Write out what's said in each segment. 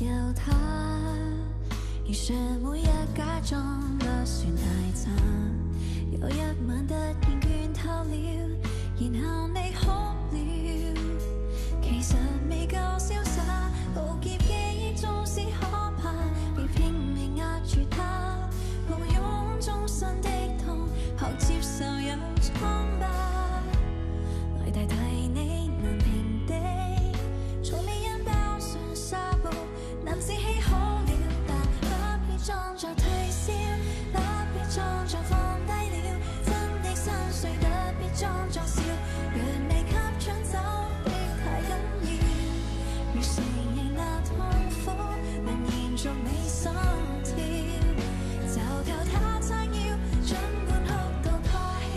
由他如常每日假装不算太差有一晚突然倦透了然后你哭了。其实未够潇洒浩劫记忆纵使可怕别拼命压住它抱拥终身的痛学接受有疮疤作你心跳就靠他撑腰尽管哭到破晓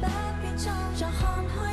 不必装作看开。